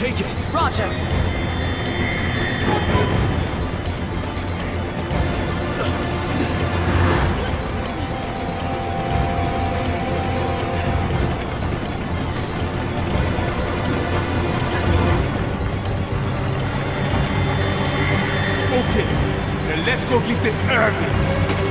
Take it! Roger. Okay, now let's go get this Irving.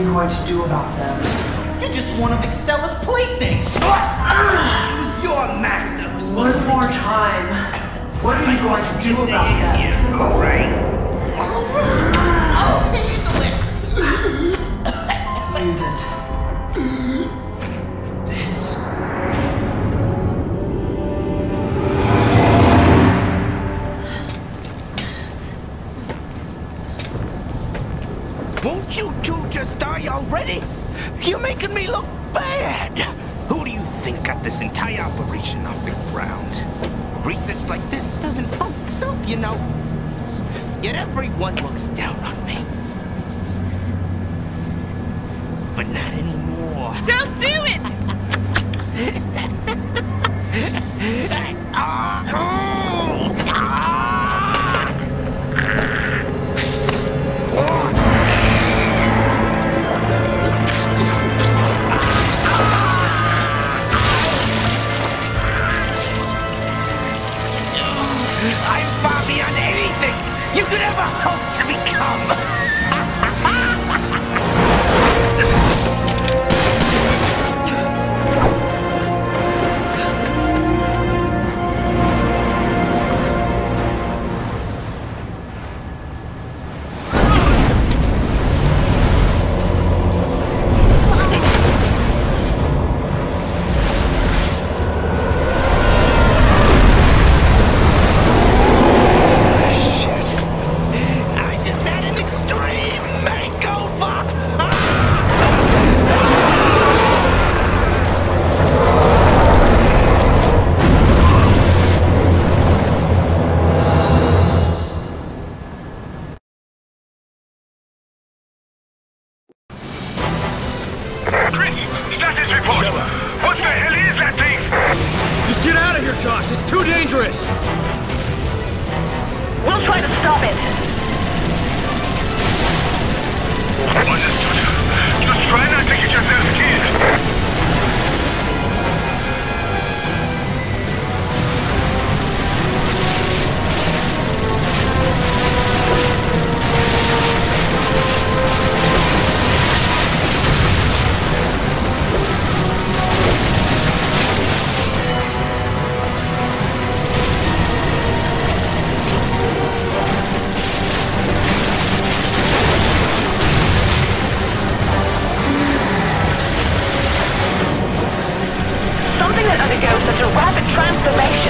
You going to do about them? You're just one of Excella's playthings! He was your master One more time. What are you going to do about them? Alright. Alright. I'll handle it. You're making me look bad. Who do you think got this entire operation off the ground? Research like this doesn't fund itself, you know. Yet everyone looks down on me. But not anymore. Don't do it! Ah, oh, ah. Too dangerous! We'll try to stop it. Understood. Just try not to get yourself killed. information.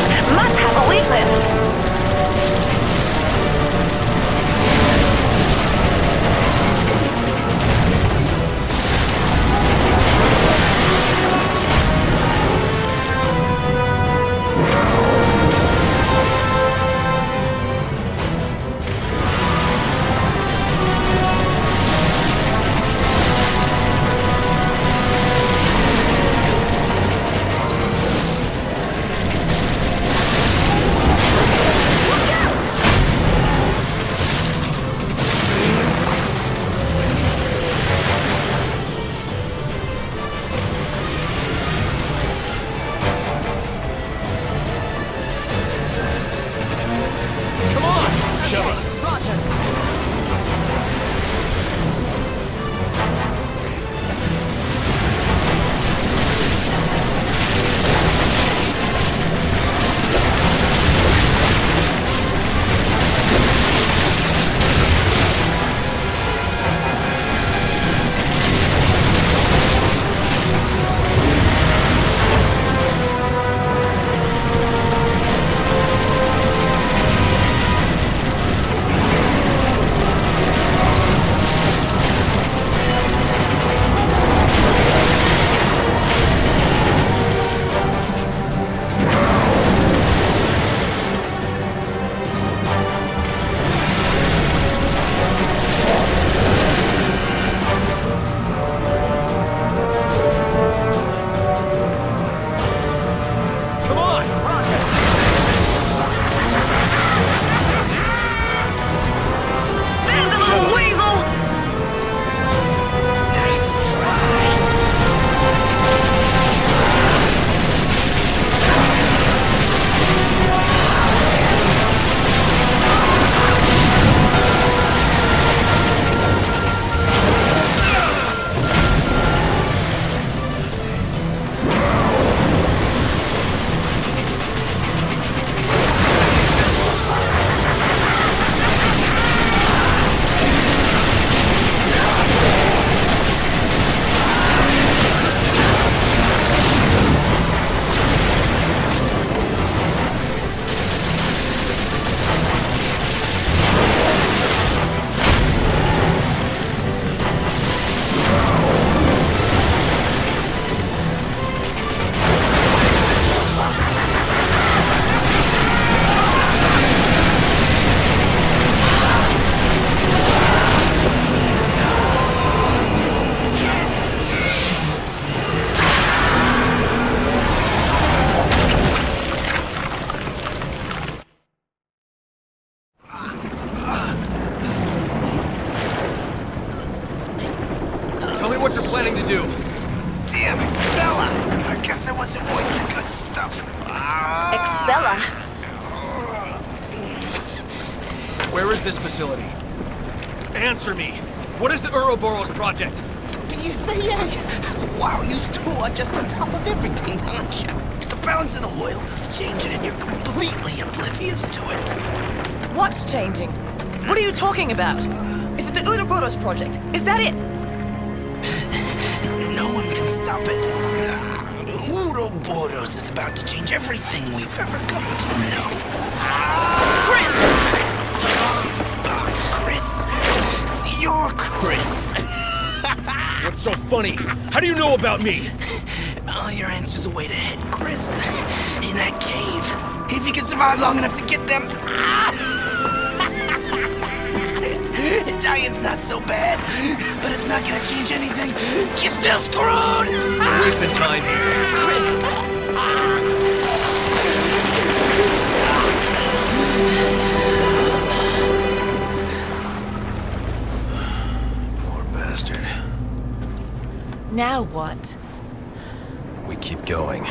What you're planning to do. Damn it, Stella! I guess I wasn't worth the good stuff. Ah. Excella. Where is this facility? Answer me. What is the Uroboros project? You say yeah? Wow, you two are just on top of everything, aren't you? The balance of the world is changing and you're completely oblivious to it. What's changing? What are you talking about? Is it the Uroboros project? Is that it? No one can stop it. Uroboros is about to change everything we've ever come to know. Chris! Ah, Chris! You're Chris! What's so funny? How do you know about me? All your answers await ahead, Chris. In that cave. If you can survive long enough to get them. Ah! Italian's not so bad, but it's not gonna change anything. You're still screwed! We're wasting time here. Chris! Poor bastard. Now what? We keep going.